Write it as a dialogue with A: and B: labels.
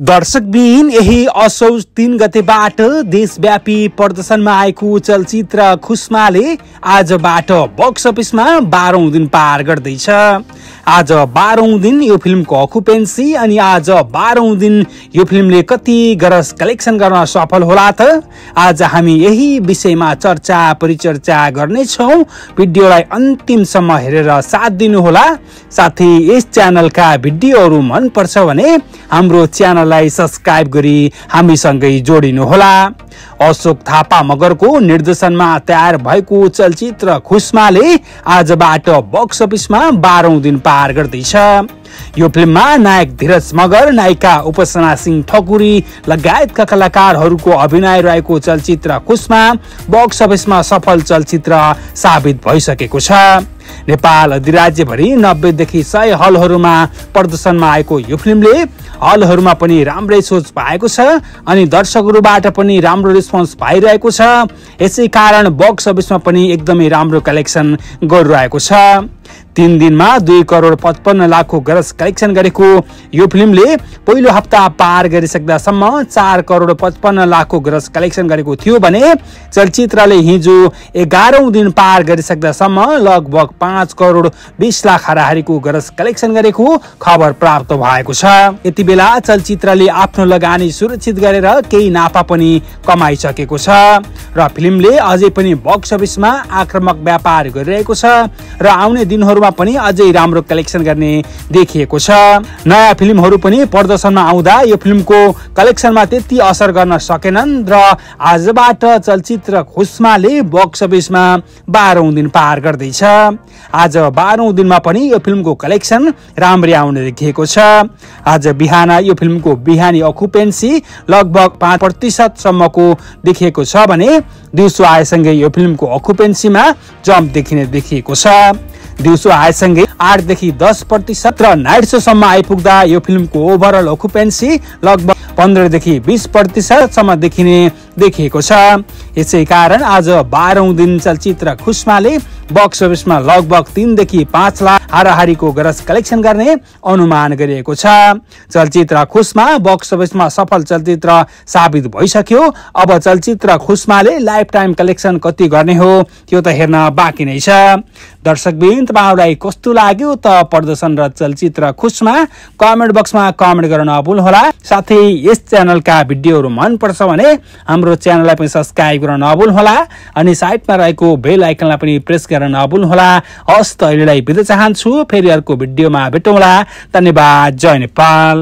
A: दर्शकबिन यही असौज तिन गतेबाट देशव्यापी प्रदर्शनमा आएको चलचित्र खुसमाले आजबाट बक्स अफिसमा बाह्रौँ दिन पार गर्दैछ। आज बाह्रौँ दिन यो फिल्मको अकुपेन्सी अनि आज बाह्रौँ दिन यो फिल्मले कति गरस कलेक्सन गर्न सफल होला त आज हामी यही विषयमा चर्चा परिचर्चा गर्नेछौँ। भिडियोलाई अन्तिमसम्म हेरेर साथ दिनुहोला। साथै यस च्यानलका भिडियोहरू मनपर्छ भने हाम्रो च्यानललाई सब्सक्राइब गरी हामीसँगै जोडिनुहोला। अशोक थापा मगरको निर्देशनमा तयार भएको चलचित्र खुसमाले आजबाट बक्स अफिसमा बाह्रौँ दिन पार गर्दैछ। यो फिल्ममा नायक धीरज मगर नायिका उपासना सिंह ठकुरी लगायतका कलाकारहरूको अभिनय रहेको चलचित्र खुसमा बक्स अफिसमा सफल चलचित्र साबित भइसकेको छ। नेपाल अधिराज्यभरि नब्बेदेखि सय हलहरूमा प्रदर्शनमा आएको यो फिल्मले हलहरूमा पनि राम्रै सोच पाएको छ अनि दर्शकहरूबाट पनि राम्रो रेस्पोन्स पाइरहेको छ। यसै कारण बक्स अफिसमा पनि एकदमै राम्रो कलेक्सन गरिरहेको छ। तिन दिनमा दुई करोड पचपन्न लाखको गरज कलेक्सन गरेको यो फिल्मले पहिलो हप्ता पार गरिसक्दासम्म चार करोड पचपन्न लाखको गरज कलेक्सन गरेको थियो भने चलचित्रले हिजो एघारौँ दिन पार गरिसक्दासम्म लगभग पाँच करोड बिस लाख हाराहारीको गरज कलेक्सन गरेको खबर प्राप्त भएको छ। यति बेला चलचित्रले आफ्नो लगानी सुरक्षित गरेर केही नाफा पनि कमाइसकेको छ र फिल्मले अझै पनि बक्स अफिसमा आक्रामक व्यापार गरिरहेको छ र आउने दिनहरूमा पनि अझै राम्रो कलेक्सन गर्ने देखिएको छ। नयाँ फिल्महरू पनि प्रदर्शनमा आउँदा यो फिल्मको कलेक्सनमा त्यति असर गर्न सकेनन् र आजबाट चलचित्र खुसमाले बक्स अफिसमा बाह्रौँ दिन पार गर्दैछ। आज बाह्रौँ दिनमा पनि यो फिल्मको कलेक्सन राम्रै आउने देखिएको छ। आज बिहान यो फिल्मको बिहानी अकुपेन्सी लगभग पाँच प्रतिशतसम्मको देखिएको छ भने दिउँसो आएसँगै यो फिल्मको अकुपेन्सीमा जम्प देखिने देखिएको छ। दिउँसो आएसँगै आठदेखि दस प्रतिशत र नाइट सोसम्म आइपुग्दा यो फिल्मको ओभरअल अकुपेन्सी लगभग पन्ध्रदेखि बिस प्रतिशतसम्म देखिने देखिएको छ। यसै कारण आज बाह्रौँ दिन चलचित्र खुसमाले बक्स अफिसमा लगभग तिनदेखि पाँच लाख हाराहारीको गरज कलेक्सन गर्ने अनुमान गरिएको छ। चलचित्र खुसमा बक्स अफिसमा सफल चलचित्र साबित भइसक्यो। अब चलचित्र खुसमाले लाइफ टाइम कलेक्सन कति गर्ने हो त्यो त हेर्न बाँकी नै छ। दर्शकबिन तपाईँहरूलाई कस्तो लाग्यो त प्रदर्शनरत चलचित्र खुसमा? कमेन्ट बक्समा कमेन्ट गर्न नभुल्नुहोला। साथै यस च्यानलका भिडियोहरू मनपर्छ भने हाम्रो च्यानललाई पनि सब्सक्राइब गर्न नभुल्नुहोला अनि साइडमा रहेको बेल आइकनलाई पनि प्रेस गर्न नभुल्नुहोला हस् त अहिलेलाई बिदा चाहन्छु फेरि अर्को भिडियोमा भेटौँला। धन्यवाद जय नेपाल।